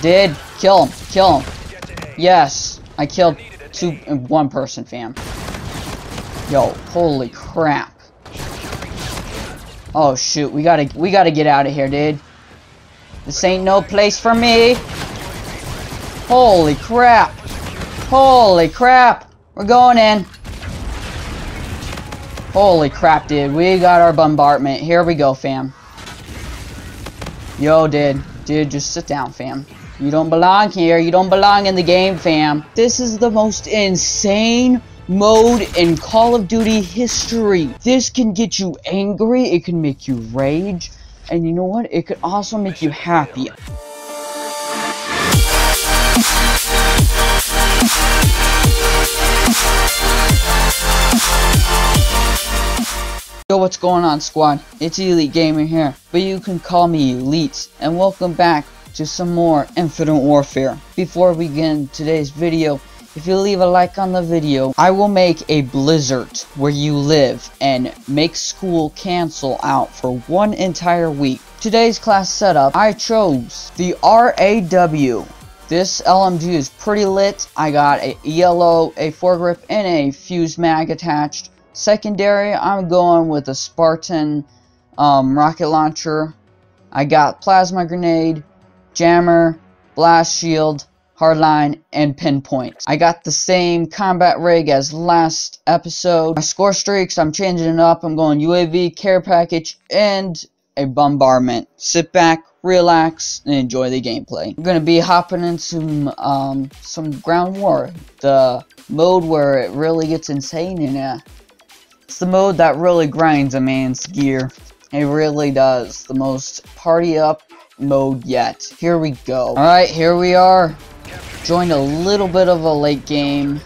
Did. Kill him. Kill him. Yes. I killed two, one person, fam. Yo, holy crap. Oh shoot, we gotta we gotta get out of here, dude. This ain't no place for me. Holy crap. Holy crap. We're going in. Holy crap, dude. We got our bombardment. Here we go, fam. Yo, dude. Dude, just sit down, fam. You don't belong here. You don't belong in the game, fam. This is the most insane mode in Call of Duty history. This can get you angry. It can make you rage. And you know what? It could also make you happy. Yo, what's going on, squad? It's Elite Gamer here, but you can call me Elite, and welcome back to some more Infinite Warfare. Before we begin today's video, if you leave a like on the video, I will make a blizzard where you live and make school cancel out for one entire week. Today's class setup, I chose the RAW. This LMG is pretty lit. I got a ELO, a foregrip, and a fuse mag attached. Secondary, I'm going with a Spartan um, rocket launcher. I got plasma grenade, jammer, blast shield, hardline, and pinpoint. I got the same combat rig as last episode. My score streaks, I'm changing it up. I'm going UAV, care package, and a bombardment. Sit back, relax, and enjoy the gameplay. Going to be hopping into um, some ground war. The mode where it really gets insane in a it's the mode that really grinds a man's gear. It really does. The most party up mode yet. Here we go. Alright, here we are. Joined a little bit of a late game.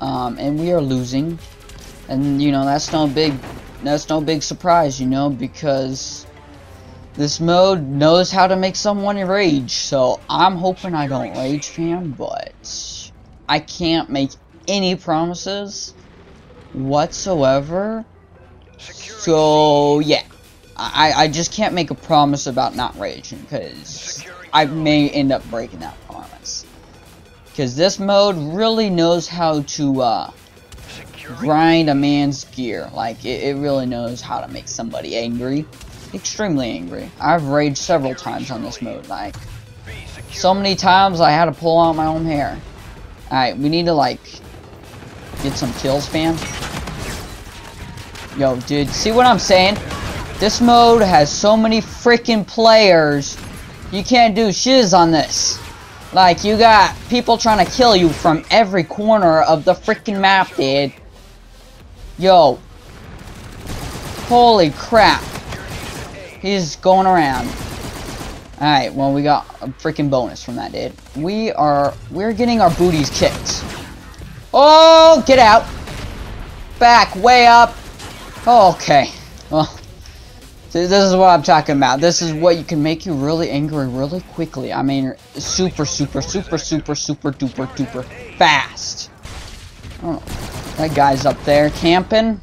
Um, and we are losing. And, you know, that's no big, that's no big surprise, you know, because this mode knows how to make someone rage. So, I'm hoping I don't rage, fam, but I can't make any promises whatsoever. So, yeah. I, I just can't make a promise about not raging, because I may end up breaking that promise. Because this mode really knows how to, uh, grind a man's gear. Like, it, it really knows how to make somebody angry. Extremely angry. I've raged several times on this mode, like, so many times I had to pull out my own hair. Alright, we need to, like, get some kills, fam. Yo, dude, see what I'm saying? This mode has so many freaking players. You can't do shiz on this. Like, you got people trying to kill you from every corner of the freaking map, dude. Yo. Holy crap. He's going around. Alright, well, we got a freaking bonus from that, dude. We are, we're getting our booties kicked. Oh, get out. Back, way up. Okay. Well, this is what I'm talking about. This is what you can make you really angry really quickly. I mean, super, super, super, super, super, duper, duper fast. Oh, that guy's up there camping.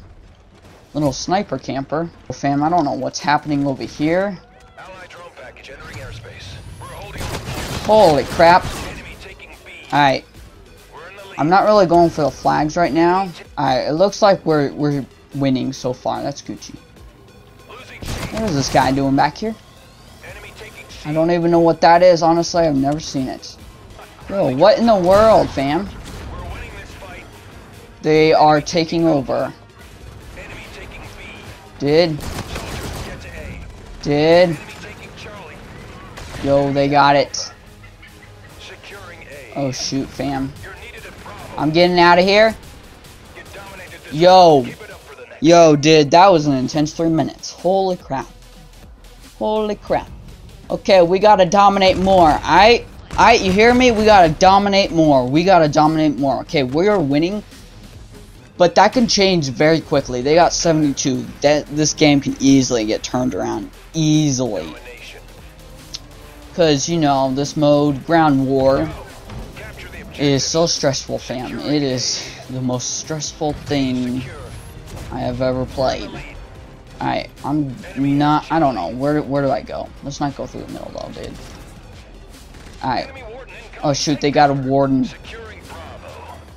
Little sniper camper. Fam, I don't know what's happening over here. Holy crap. Alright. I'm not really going for the flags right now. Alright, it looks like we're we're winning so far. That's Gucci. What is this guy doing back here? I don't even know what that is. Honestly, I've never seen it. Yo, what in the world, fam? They are taking over. Did. Did. Yo, they got it. Oh, shoot, fam. I'm getting out of here. Yo. Yo, dude, that was an intense three minutes. Holy crap. Holy crap. Okay, we gotta dominate more. I, I, you hear me? We gotta dominate more. We gotta dominate more. Okay, we are winning. But that can change very quickly. They got 72. That This game can easily get turned around. Easily. Because, you know, this mode, Ground War, is so stressful, fam. It is the most stressful thing I have ever played. Alright, I'm not, I don't know, where, where do I go? Let's not go through the middle though, dude. Alright. Oh shoot, they got a warden.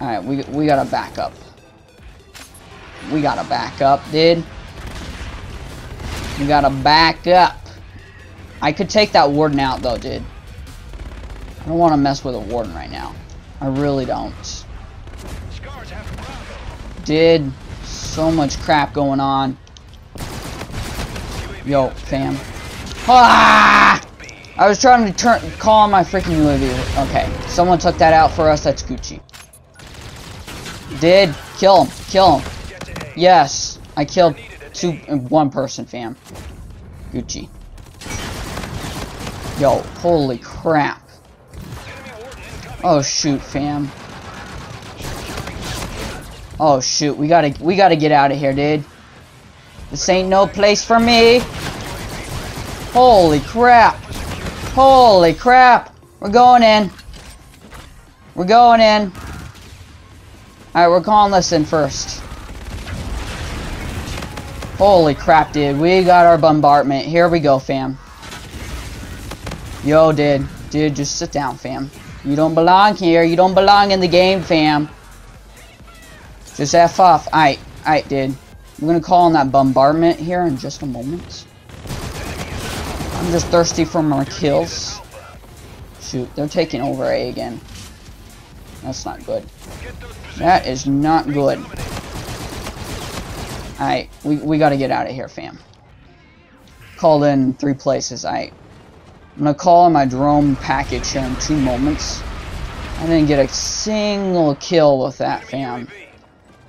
Alright, we, we gotta back up. We gotta back up, dude. We gotta back up. I could take that warden out though, dude. I don't want to mess with a warden right now. I really don't. Did so much crap going on. Yo, fam. Ah! I was trying to turn call my freaking UAV. Okay, someone took that out for us. That's Gucci. Did kill him? Kill him? Yes, I killed two, one person, fam. Gucci. Yo, holy crap. Oh shoot, fam. Oh shoot, we gotta we gotta get out of here, dude. This ain't no place for me. Holy crap. Holy crap. We're going in. We're going in. Alright, we're calling this in first. Holy crap, dude. We got our bombardment. Here we go, fam. Yo, dude. Dude, just sit down, fam. You don't belong here. You don't belong in the game, fam. Just F off. Alright. Alright, dude. I'm gonna call on that bombardment here in just a moment. I'm just thirsty for more kills. Shoot, they're taking over A again. That's not good. That is not good. Alright, we, we gotta get out of here, fam. Called in three places. I, I'm gonna call in my drone package here in two moments. I didn't get a single kill with that, fam.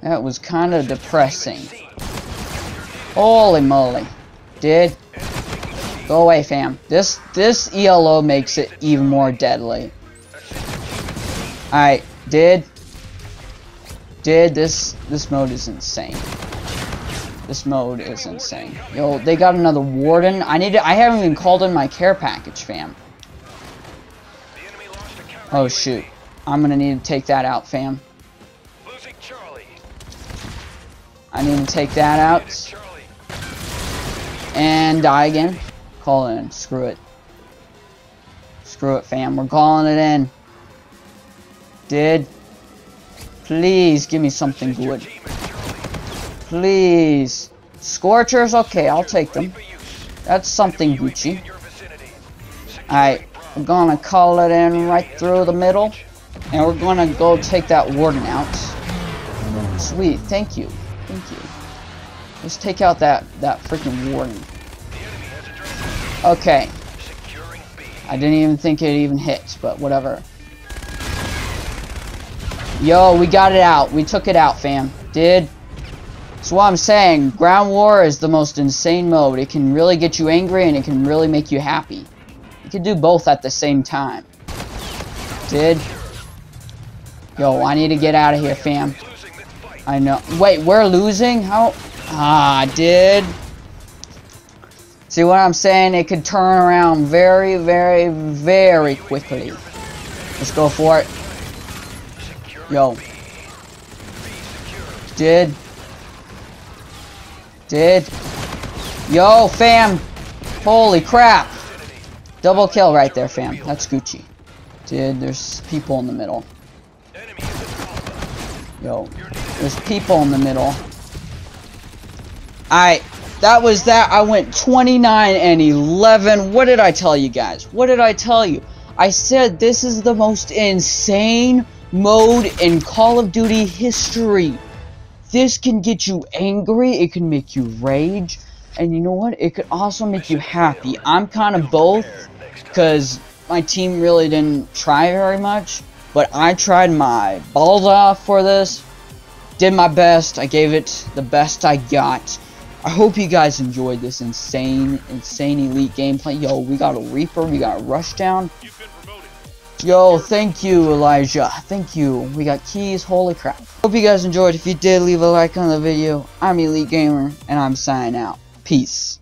That was kind of depressing. Holy moly. Did Go away, fam. This this ELO makes it even more deadly. Alright, did did this this mode is insane. This mode is insane. Yo, they got another warden. I need to, I haven't even called in my care package, fam. Oh shoot. I'm gonna need to take that out, fam. I need to take that out. And die again. Call it in. Screw it. Screw it, fam. We're calling it in. Did. Please give me something good. Please. Scorchers? Okay, I'll take them. That's something Gucci. Alright, we're gonna call it in right through the middle. And we're gonna go take that warden out. Sweet, thank you. Thank you. Let's take out that, that freaking warden. Okay. I didn't even think it even hit, but whatever. Yo, we got it out. We took it out, fam. Did. That's what I'm saying. Ground War is the most insane mode. It can really get you angry and it can really make you happy. You can do both at the same time. Did. Yo, I need to get out of here, fam. I know. Wait, we're losing? How? Ah, did. See what I'm saying? It could turn around very, very, very quickly. Let's go for it. Yo. Did. Did. Yo, fam. Holy crap. Double kill right there, fam. That's Gucci. Did. There's people in the middle. Yo. There's people in the middle. Alright that was that. I went 29 and 11. What did I tell you guys? What did I tell you? I said this is the most insane mode in Call of Duty history. This can get you angry. It can make you rage. And you know what? It could also make you happy. I'm kind of both. Because my team really didn't try very much. But I tried my balls off for this. Did my best. I gave it the best I got. I hope you guys enjoyed this insane, insane elite gameplay. Yo, we got a Reaper, we got a Rushdown. Yo, thank you, Elijah. Thank you. We got keys. Holy crap. Hope you guys enjoyed. If you did, leave a like on the video. I'm Elite Gamer, and I'm signing out. Peace.